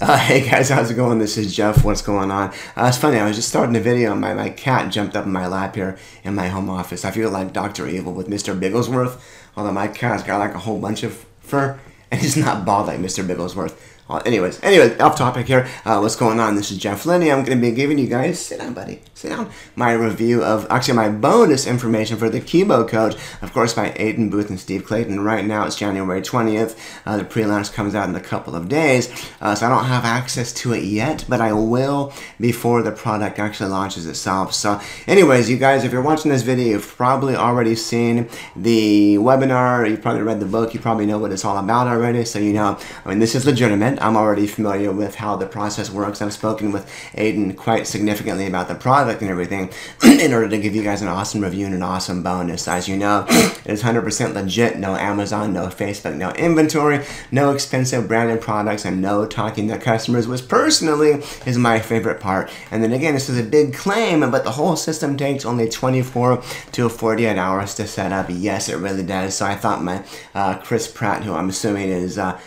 Uh, hey guys, how's it going? This is Jeff. What's going on? Uh, it's funny, I was just starting a video and my, my cat jumped up in my lap here in my home office. I feel like Dr. Evil with Mr. Bigglesworth, although my cat's got like a whole bunch of fur and he's not bald like Mr. Bigglesworth. Anyways, anyway, off topic here. Uh, what's going on? This is Jeff Lenney. I'm going to be giving you guys, sit down, buddy, sit down, my review of, actually, my bonus information for the Kibo Code, of course, by Aidan Booth and Steve Clayton. Right now, it's January 20th. Uh, the pre-launch comes out in a couple of days, uh, so I don't have access to it yet, but I will before the product actually launches itself. So, anyways, you guys, if you're watching this video, you've probably already seen the webinar, you've probably read the book, you probably know what it's all about already, so you know, I mean, this is legitimate. I'm already familiar with how the process works. I've spoken with Aidan quite significantly about the product and everything in order to give you guys an awesome review and an awesome bonus. As you know, it is 100% legit, no Amazon, no Facebook, no inventory, no expensive branded products, and no talking to customers, which personally is my favorite part. And then again, this is a big claim, but the whole system takes only 24 to 48 hours to set up. Yes, it really does. So I thought my uh, Chris Pratt, who I'm assuming is uh,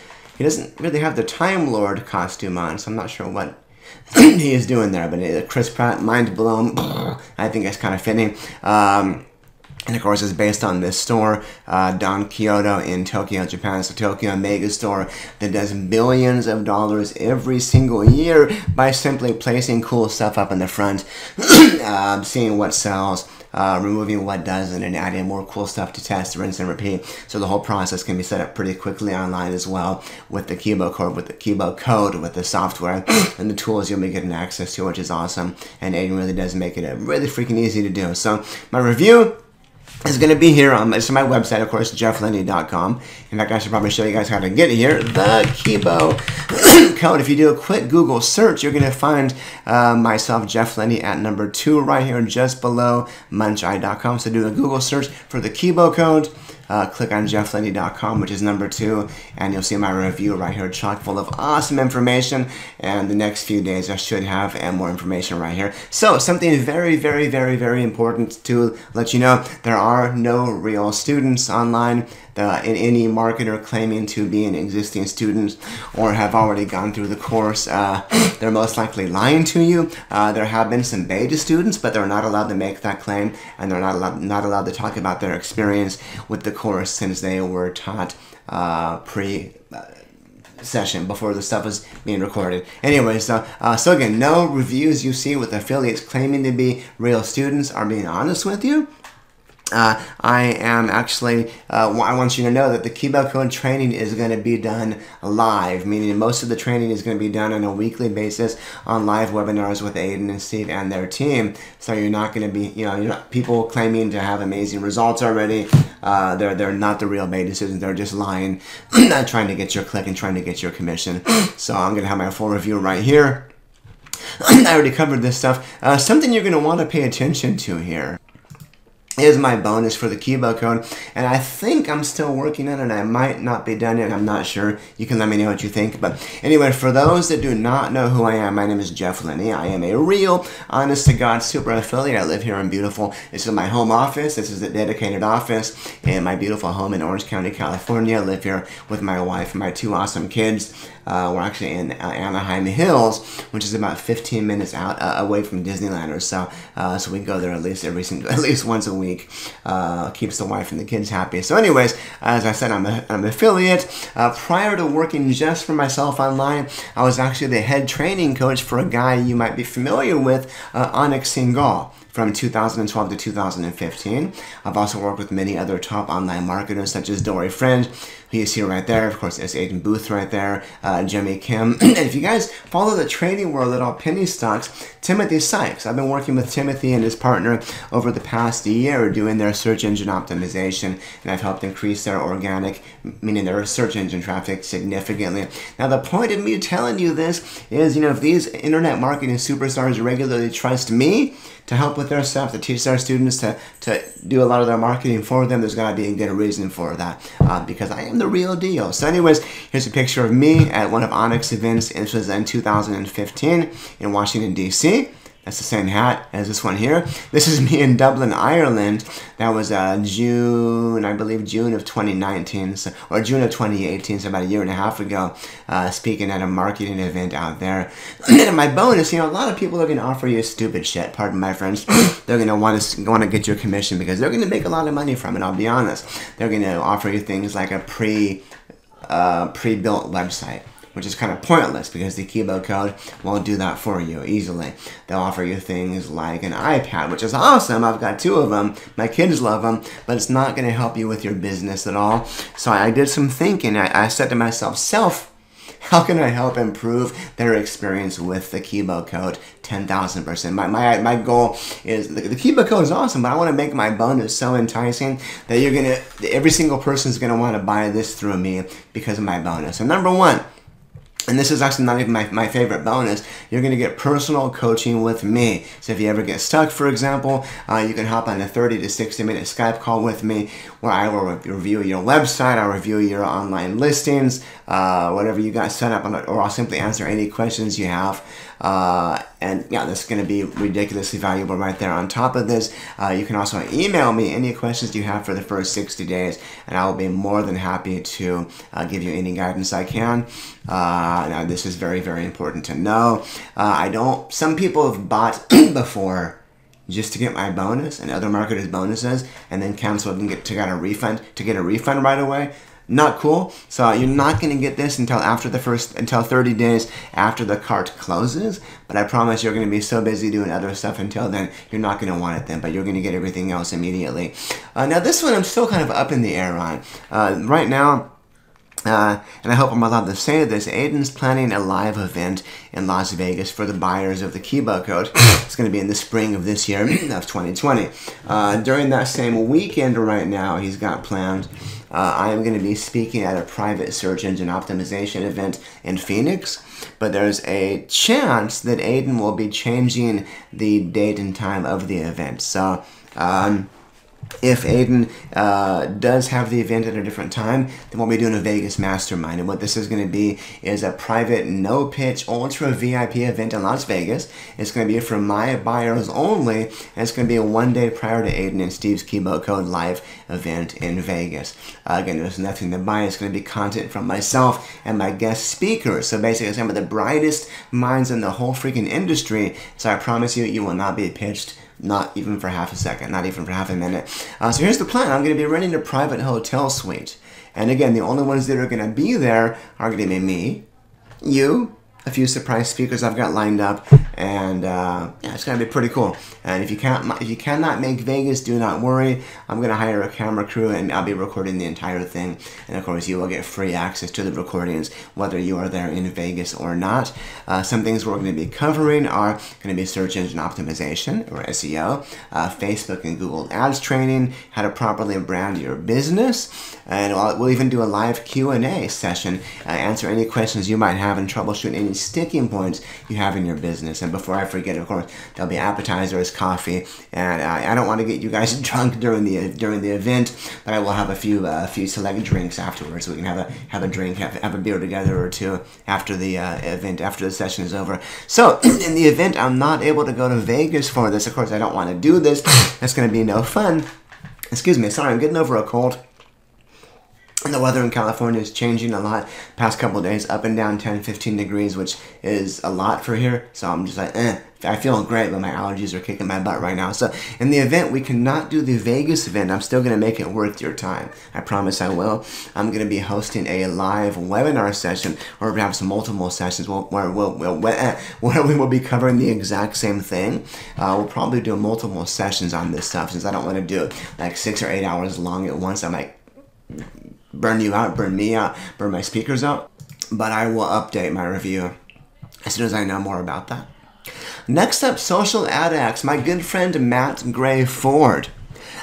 he doesn't really have the Time Lord costume on, so I'm not sure what he is doing there. But Chris Pratt, mind blown. I think it's kind of fitting. Um, and of course, it's based on this store, uh, Don Quijote in Tokyo, Japan. A Tokyo mega store that does billions of dollars every single year by simply placing cool stuff up in the front, uh, seeing what sells, uh, removing what doesn't, and adding more cool stuff to test, rinse, and repeat. So the whole process can be set up pretty quickly online as well with the Kibo code, with the Kibo code, with the software and the tools you'll be getting access to, which is awesome. And Aidan really does make it really freaking easy to do. So my review is going to be here on it's my website, of course, jefflenney.com. In fact, I should probably show you guys how to get here. The Kibo code. If you do a quick Google search, you're going to find uh, myself, Jeff Lenney, at number two right here, just below muncheye.com. So do a Google search for the Kibo code uh, click on jefflenney.com, which is number two, and you'll see my review right here, chock full of awesome information. And the next few days, I should have and more information right here. So, something very, very, very, very important to let you know there are no real students online the, in any marketer claiming to be an existing student or have already gone through the course, uh, they're most likely lying to you. Uh, there have been some beta students, but they're not allowed to make that claim, and they're not allowed, not allowed to talk about their experience with the course since they were taught uh, pre uh, session before the stuff was being recorded. Anyway, so uh, so again, no reviews you see with affiliates claiming to be real students are being honest with you. Uh, I am actually, uh, I want you to know that the Kibo Code training is going to be done live, meaning most of the training is going to be done on a weekly basis on live webinars with Aidan and Steve and their team. So you're not going to be, you know, you're not, people claiming to have amazing results already. Uh, they're, they're not the real beta students. They're just lying, not trying to get your click and trying to get your commission. So I'm going to have my full review right here. I already covered this stuff. Uh, something you're going to want to pay attention to here is my bonus for the Kibo code and I think I'm still working on it I might not be done yet I'm not sure. You can let me know what you think but anyway for those that do not know who I am my name is Jeff Lenney. I am a real honest to God super affiliate. I live here in beautiful this is my home office this is a dedicated office in my beautiful home in Orange County California. I live here with my wife and my two awesome kids. Uh, we're actually in uh, Anaheim Hills, which is about 15 minutes out uh, away from Disneyland or so. Uh, so we go there at least every single, at least once a week. Uh, keeps the wife and the kids happy. So, anyways, as I said, I'm, a, I'm an affiliate. Uh, prior to working just for myself online, I was actually the head training coach for a guy you might be familiar with, Anik Singhal from 2012 to 2015. I've also worked with many other top online marketers such as Dory Friend, you see right there. Of course, there's Aidan Booth right there, uh, Jimmy Kim. and if you guys follow the trading world at all penny stocks, Timothy Sykes. I've been working with Timothy and his partner over the past year doing their search engine optimization, and I've helped increase their organic, meaning their search engine traffic significantly. Now, the point of me telling you this is, you know, if these internet marketing superstars regularly trust me, to help with their stuff, to teach their students to, to do a lot of their marketing for them. There's got to be a good reason for that uh, because I am the real deal. So, anyways, here's a picture of me at one of Anik's events. This was in 2015 in Washington, D.C. That's the same hat as this one here. This is me in Dublin, Ireland. That was uh, June, I believe June of 2019, so, or June of 2018, so about a year and a half ago, uh, speaking at a marketing event out there. and my bonus, you know, a lot of people are going to offer you stupid shit, pardon my French. they're going to want to want to get your commission because they're going to make a lot of money from it, I'll be honest. They're going to offer you things like a pre, uh, pre-built website which is kind of pointless because the Kibo code won't do that for you easily. They'll offer you things like an iPad, which is awesome. I've got two of them. My kids love them, but it's not going to help you with your business at all. So I did some thinking. I, I said to myself, self, how can I help improve their experience with the Kibo code 10,000%? My, my, my goal is the, the Kibo code is awesome, but I want to make my bonus so enticing that you're going to, every single person is going to want to buy this through me because of my bonus. So number one, and this is actually not even my, my favorite bonus. You're going to get personal coaching with me. So if you ever get stuck, for example, uh, you can hop on a 30 to 60 minute Skype call with me where I will review your website, I'll review your online listings, uh, whatever you got set up, or I'll simply answer any questions you have. Uh, and yeah, this is going to be ridiculously valuable right there. On top of this, uh, you can also email me any questions you have for the first 60 days, and I will be more than happy to uh, give you any guidance I can. Uh, now, this is very, very important to know. Uh, I don't, some people have bought before just to get my bonus and other marketers' bonuses, and then canceled and get to get a refund to get a refund right away not cool. So you're not going to get this until after the first, until 30 days after the cart closes. But I promise you're going to be so busy doing other stuff until then, you're not going to want it then, but you're going to get everything else immediately. Uh, now this one I'm still kind of up in the air on. Uh, right now, uh, and I hope I'm allowed to say this, Aidan's planning a live event in Las Vegas for the buyers of the Kibo code. it's going to be in the spring of this year, of 2020. Uh, during that same weekend right now, he's got planned uh, I am going to be speaking at a private search engine optimization event in Phoenix, but there's a chance that Aidan will be changing the date and time of the event. So, um, if Aidan uh, does have the event at a different time, then we'll be doing a Vegas Mastermind. And what this is going to be is a private, no pitch, ultra VIP event in Las Vegas. It's going to be for my buyers only, and it's going to be a one day prior to Aidan and Steve's Kibo Code live event in Vegas. Uh, again, there's nothing to buy. It's going to be content from myself and my guest speakers. So basically, some of the brightest minds in the whole freaking industry. So I promise you, you will not be pitched not even for half a second, not even for half a minute. Uh, so here's the plan. I'm going to be renting a private hotel suite. And again, the only ones that are going to be there are going to be me, you, a few surprise speakers I've got lined up, and uh, yeah, it's gonna be pretty cool. And if you can't, if you cannot make Vegas, do not worry. I'm gonna hire a camera crew, and I'll be recording the entire thing. And of course, you will get free access to the recordings, whether you are there in Vegas or not. Uh, some things we're gonna be covering are gonna be search engine optimization or SEO, uh, Facebook and Google Ads training, how to properly brand your business, and we'll even do a live Q and A session, uh, answer any questions you might have, and troubleshoot any sticking points you have in your business. And before I forget, of course, there'll be appetizers, coffee, and I, I don't want to get you guys drunk during the during the event, but I will have a few uh, a few select drinks afterwards. We can have a have a drink, have, have a beer together or two after the uh, event, after the session is over. So in the event, I'm not able to go to Vegas for this. Of course, I don't want to do this. That's going to be no fun. Excuse me, sorry, I'm getting over a cold. And the weather in California is changing a lot. Past couple days, up and down 10, 15 degrees, which is a lot for here. So I'm just like, eh. I feel great, but my allergies are kicking my butt right now. So in the event, we cannot do the Vegas event. I'm still going to make it worth your time. I promise I will. I'm going to be hosting a live webinar session, or perhaps multiple sessions, where, we'll, where we will be covering the exact same thing. Uh, we'll probably do multiple sessions on this stuff, since I don't want to do like six or eight hours long at once. I might burn you out, burn me out, burn my speakers out. But I will update my review as soon as I know more about that. Next up, Social AdX, my good friend Matt Gray Ford.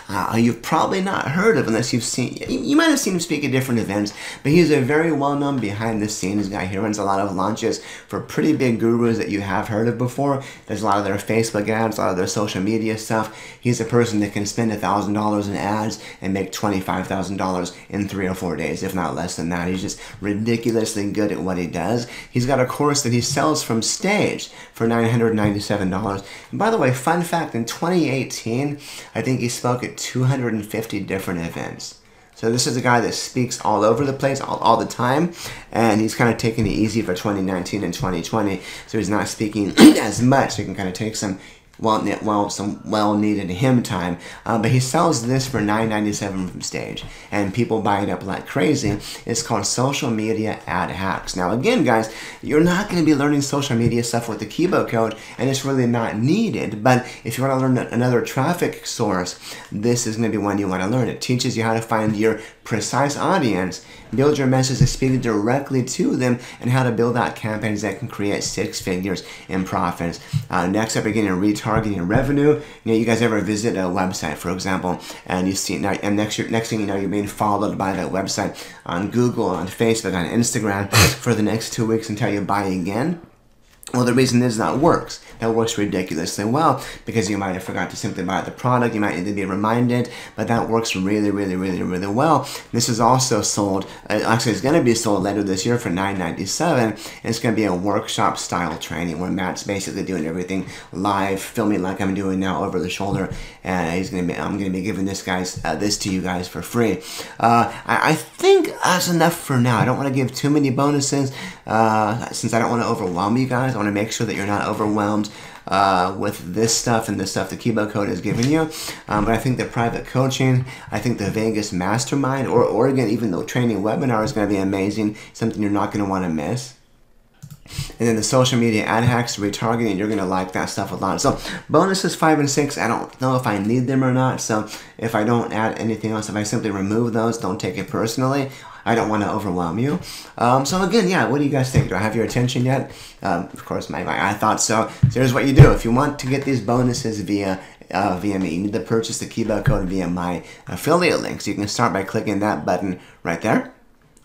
Uh, you've probably not heard of unless you've seen, you, might have seen him speak at different events, but he's a very well-known behind-the-scenes guy. He runs a lot of launches for pretty big gurus that you have heard of before. There's a lot of their Facebook ads, a lot of their social media stuff. He's a person that can spend $1,000 in ads and make $25,000 in three or four days, if not less than that. He's just ridiculously good at what he does. He's got a course that he sells from stage for $997. And by the way, fun fact, in 2018, I think he spoke at 250 different events. So this is a guy that speaks all over the place all, all the time, and he's kind of taking it easy for 2019 and 2020. So he's not speaking as much. So he can kind of take some well, well, some well-needed him time. Uh, but he sells this for $9.97 from stage, and people buy it up like crazy. It's called Social Media Ad Hacks. Now, again, guys, you're not going to be learning social media stuff with the Kibo code, and it's really not needed. But if you want to learn another traffic source, this is going to be one you want to learn. It teaches you how to find your precise audience, build your message to speak directly to them, and how to build out campaigns that can create six figures in profits. Uh, next up, again, in retargeting revenue. You know, you guys ever visit a website, for example, and you see now, and next year, next thing you know, you're being followed by that website on Google, on Facebook, on Instagram for the next two weeks until you buy again. Well, the reason is that works. That works ridiculously well because you might have forgot to simply buy the product. You might need to be reminded, but that works really, really, really, really well. This is also sold. Uh, actually, it's going to be sold later this year for $9.97. It's going to be a workshop style training where Matt's basically doing everything live, filming like I'm doing now over the shoulder, and he's going to be. I'm going to be giving this guys uh, this to you guys for free. Uh, I, I, think that's enough for now. I don't want to give too many bonuses uh, since I don't want to overwhelm you guys want to make sure that you're not overwhelmed uh, with this stuff and the stuff the Kibo Code is giving you. Um, but I think the private coaching, I think the Vegas Mastermind, or Oregon, even the training webinar is going to be amazing. Something you're not going to want to miss. And then the social media ad hacks, retargeting, you're going to like that stuff a lot. So bonuses 5 and 6, I don't know if I need them or not. So if I don't add anything else, if I simply remove those, don't take it personally. I don't want to overwhelm you. Um, so again, yeah, what do you guys think? Do I have your attention yet? Um, of course, my, my, I thought so. So here's what you do. If you want to get these bonuses via uh, via me, you need to purchase the Kibo code via my affiliate link. So you can start by clicking that button right there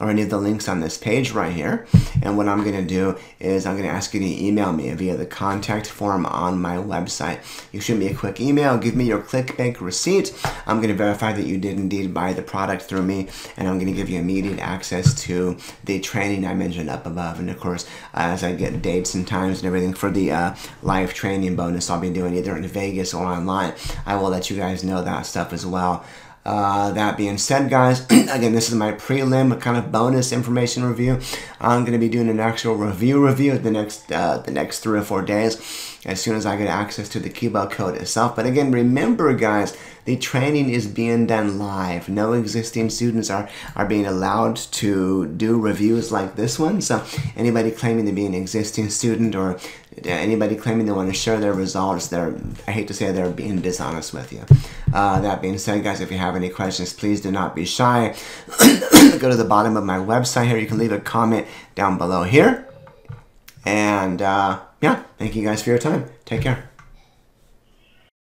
or any of the links on this page right here. And what I'm going to do is I'm going to ask you to email me via the contact form on my website. You shoot me a quick email, give me your ClickBank receipt. I'm going to verify that you did indeed buy the product through me, and I'm going to give you immediate access to the training I mentioned up above. And of course, as I get dates and times and everything for the uh, live training bonus I'll be doing either in Vegas or online, I will let you guys know that stuff as well. Uh, that being said, guys, again, this is my prelim kind of bonus information review. I'm going to be doing an actual review review the next uh, the next three or four days as soon as I get access to the Kibo code itself. But again, remember, guys, the training is being done live. No existing students are, are being allowed to do reviews like this one. So anybody claiming to be an existing student or anybody claiming they want to share their results, they're, I hate to say they're being dishonest with you. Uh, that being said, guys, if you have any questions, please do not be shy. Go to the bottom of my website here. You can leave a comment down below here. And uh, yeah, thank you guys for your time. Take care.